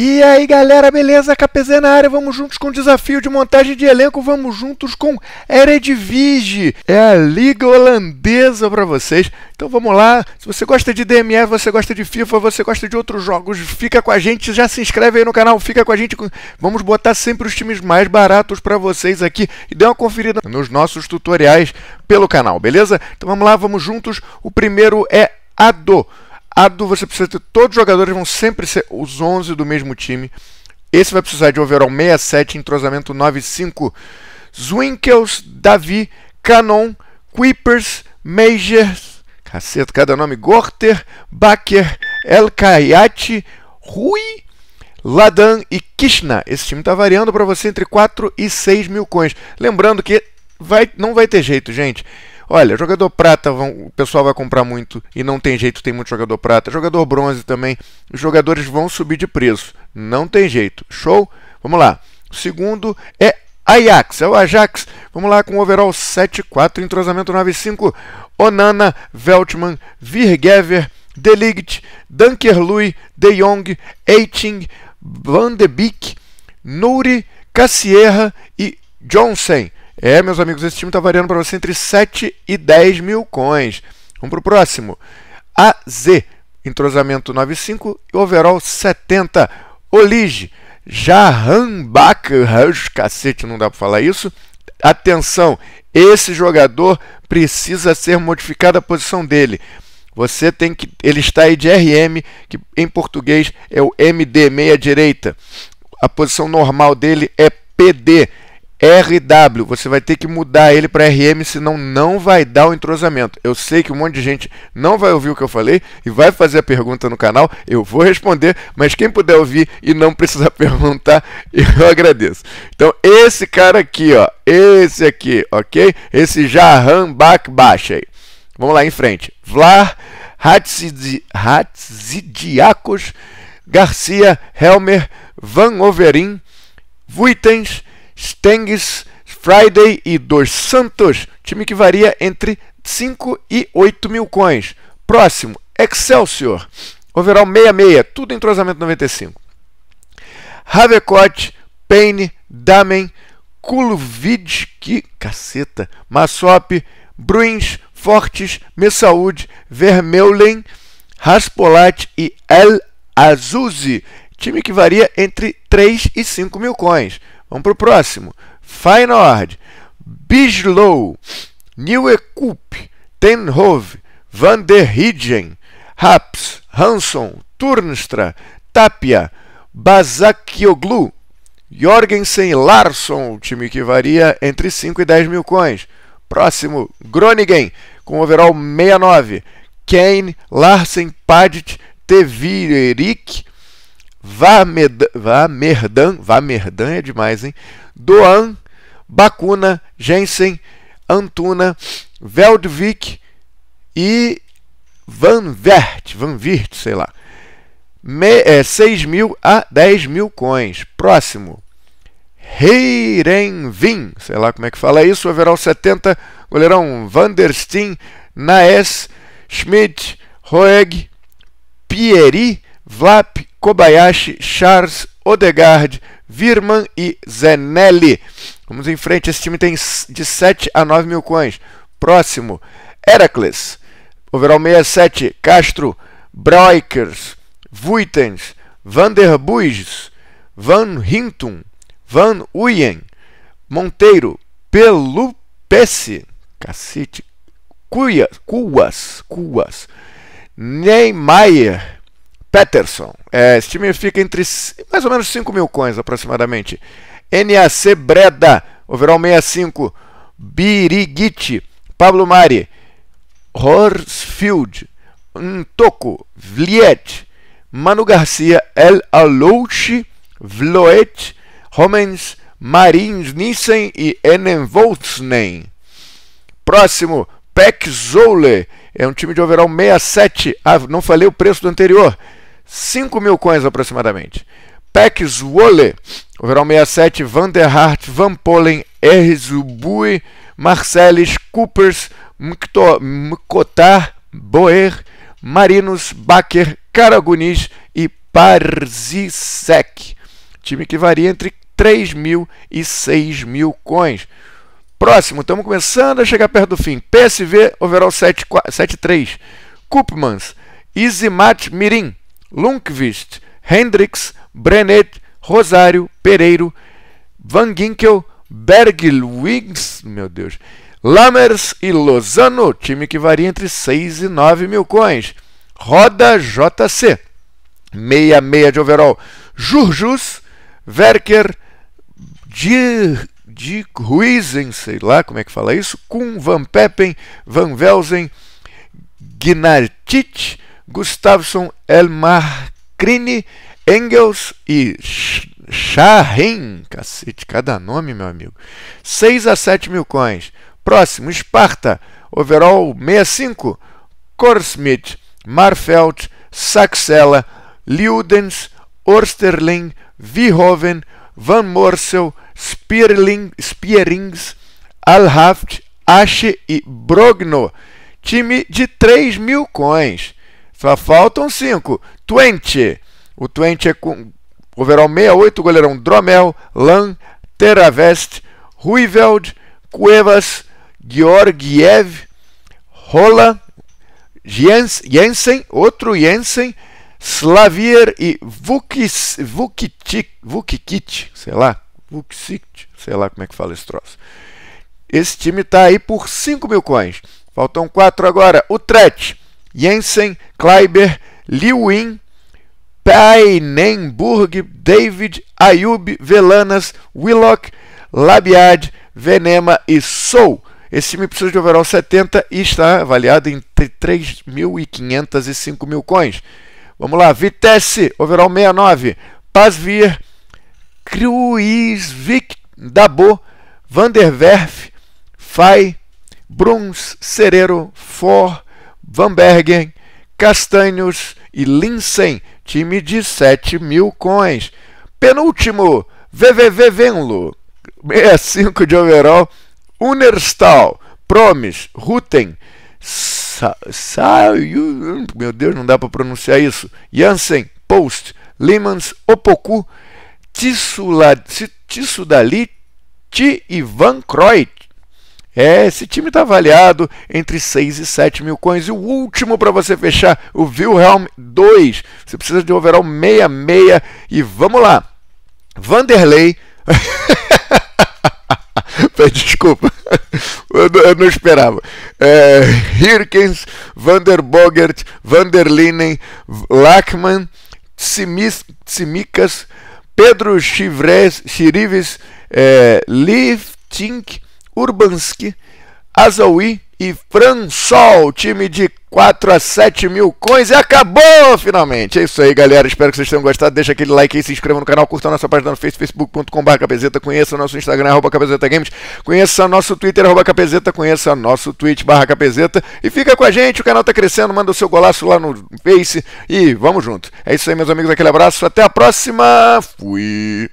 E aí galera, beleza? KPZ na área, vamos juntos com o desafio de montagem de elenco, vamos juntos com Eredivisie, é a liga holandesa para vocês. Então vamos lá, se você gosta de DMF, você gosta de FIFA, você gosta de outros jogos, fica com a gente, já se inscreve aí no canal, fica com a gente. Vamos botar sempre os times mais baratos para vocês aqui e dê uma conferida nos nossos tutoriais pelo canal, beleza? Então vamos lá, vamos juntos. O primeiro é Ado. Ado, você precisa ter. Todos os jogadores vão sempre ser os 11 do mesmo time. Esse vai precisar de overall 67, entrosamento 95. Zwinkels, Davi, Canon, Quippers, Majors, caceta, cada nome, Gorter, Baker, El Kayati, Rui, Ladan e Kishna. Esse time está variando para você entre 4 e 6 mil coins. Lembrando que vai, não vai ter jeito, gente. Olha, jogador prata, vão, o pessoal vai comprar muito e não tem jeito, tem muito jogador prata. Jogador bronze também, os jogadores vão subir de preço. Não tem jeito. Show? Vamos lá. O segundo é Ajax, é o Ajax. Vamos lá com overall 7-4, entrosamento 9-5. Onana, Veltman, Virgever, Delict, Dunkerlui, De Jong, Eiting, Van de Beek, Nuri, Cassierra e Johnson. É, meus amigos, esse time está variando para você entre 7 e 10 mil coins. Vamos para o próximo. AZ, entrosamento 95 e overall 70. Olige, Jahanbach, cacete, não dá para falar isso. Atenção, esse jogador precisa ser modificada a posição dele. Você tem que. Ele está aí de RM, que em português é o MD, meia direita. A posição normal dele é PD. RW, você vai ter que mudar ele para RM, senão não vai dar o entrosamento. Eu sei que um monte de gente não vai ouvir o que eu falei e vai fazer a pergunta no canal, eu vou responder, mas quem puder ouvir e não precisar perguntar, eu agradeço. Então, esse cara aqui, ó, esse aqui, ok? Esse Jahan aí. Vamos lá em frente. Vlar Hatzidiakos, Garcia, Helmer, Van Overin, Vuitens, Stengs, Friday e Dos Santos, time que varia entre 5 e 8 mil coins. Próximo, Excelsior, overall 66, tudo entrosamento 95. Havecott, Payne, Damen, Kulvid, que caceta, Massop, Bruins, Fortes, Messaúde, Vermeulen, Raspolat e El Azuzi, time que varia entre 3 e 5 mil coins. Vamos para o próximo. Feyenoord, Bislow, Nieuwekoop, Tenhove, Van der Hidgen, Haps, Hanson, Turnstra, Tapia, Basakioglu, Jorgensen Larsson, time que varia entre 5 e 10 mil coins. Próximo, Groningen, com overall 69. Kane, Larsen, Padit, Tevirik, Vamerdan, Vamerdan, Vamerdan é demais, hein? Doan, Bacuna, Jensen, Antuna, Veldvik e Van Vert, Van Virt, sei lá. Me, é, 6 mil a 10 mil coins. Próximo. Heirenvin, sei lá como é que fala isso, overall 70, goleirão Vandersteen, Naes, Schmidt, Roeg, Pieri, Vlap, Kobayashi, Charles, Odegaard, Virman e Zenelli. Vamos em frente, esse time tem de 7 a 9 mil coins. Próximo, Heracles, overall 67, Castro, Broikers, Vuitens, Vanderbuys, Van Hinton, Van Uyen, Monteiro, Pelupesse, cacete, Cuias, Cuas, Cuas, Neymar, Peterson. É, esse time fica entre mais ou menos 5 mil coins aproximadamente. NAC Breda, overall 65. Birigiti, Pablo Mari, Horsfield, Ntoko, Vliet, Manu Garcia, El Alouche, Vloet, Homens, Marins Nissen e Enenvoltsnen. Próximo, Peck Zole, é um time de overall 67. Ah, não falei o preço do anterior. 5 mil coins aproximadamente. Pax Wolle, overall 67, Van der Hart, Van Polen, Erzubui, Marcelis, Coopers, Mkotar, Boer, Marinos, Baker, Caragunis e Parzisek, time que varia entre 3 mil e 6 mil coins. Próximo, estamos começando a chegar perto do fim. PSV, overall 7-3. Koopmans, Izimat Mirim, Lundqvist, Hendricks, Brenet, Rosário, Pereiro, Van Ginkel, Bergwings, meu Deus, Lammers e Lozano, time que varia entre 6 e 9 mil coins. Roda JC, 66 de overall. Jurjus, Werker, Dir de Ruizen, sei lá como é que fala isso, com Van Peppen, Van Velzen, Gnartic, Gustavsson, Elmarcrini, Engels e Shahin. Cacete, cada nome, meu amigo. 6 a 7 mil coins. Próximo, Esparta, overall 65, Korsmit, Marfeld, Saxela, Liudens, Orsterling, Vihoven, Van Morsel, Spierling, Spierings, Alhaft, Ashe e Brogno. Time de 3 mil coins. Só faltam 5. Twente. O Twente é com overall 68, goleirão Dromel, Lan, Teravest, Ruiveld, Cuevas, Georgiev, Rola, Jensen, outro Jensen, Slavier e Vukitic, Vukic, sei lá, Vukic, sei lá como é que fala esse troço. Esse time está aí por 5 mil coins. Faltam 4 agora. O Tret, Jensen, Kleiber, Liuin, Painenburg, David, Ayub, Velanas, Willock, Labiad, Venema e Sou. Esse time precisa de overall 70 e está avaliado entre 3.500 e 5.000 coins. Vamos lá, Vitesse, overall 69, Pasvir, Kruisvik, Dabo, Vanderwerf, Fai, Bruns, Cereiro, For, Van Bergen, Castanhos e Linsen, time de 7 mil coins. Penúltimo, VVV Venlo, 65 de overall, Unerstal, Promis, Ruten, Saiu, meu Deus, não dá para pronunciar isso. Jansen, Post, Limans, Opoku, Tissudali, Ti e Van Croit. É, esse time está avaliado entre 6 e 7 mil coins. E o último para você fechar, o Wilhelm 2. Você precisa de overall 66. E vamos lá. Vanderlei. Desculpa, eu não, esperava. É, Hirkens, Vanderbogert, Vanderlinen, Lachmann, Simikas, Pedro Chivres, Chirives, é, Liftink, Urbanski, Azawi e Fransol, time de 4 a 7 mil coins e acabou finalmente. É isso aí, galera. Espero que vocês tenham gostado. Deixa aquele like aí, se inscreva no canal, curta a nossa página no facebook.com.br capezeta, conheça o nosso Instagram, arroba capezeta games, conheça nosso Twitter, arroba capezeta, conheça nosso Twitch, barra capezeta e fica com a gente. O canal tá crescendo, manda o seu golaço lá no Face e vamos junto. É isso aí, meus amigos. Aquele abraço. Até a próxima. Fui.